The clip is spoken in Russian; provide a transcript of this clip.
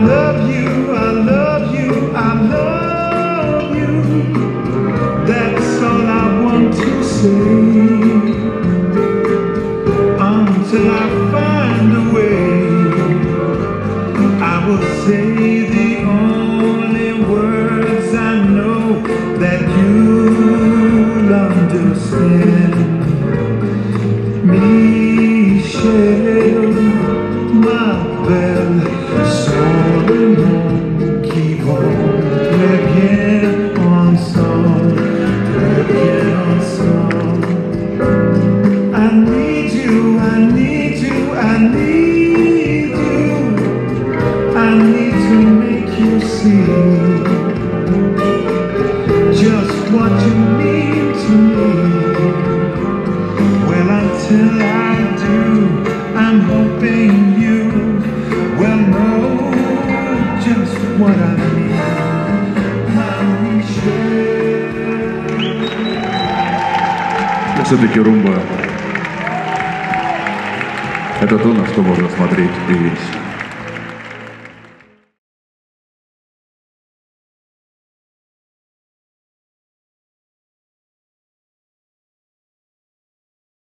love you. See just what you mean to me. Well, until I do, I'm hoping you will know just what I Michelle. Все-таки румба — это то, на что можно смотреть и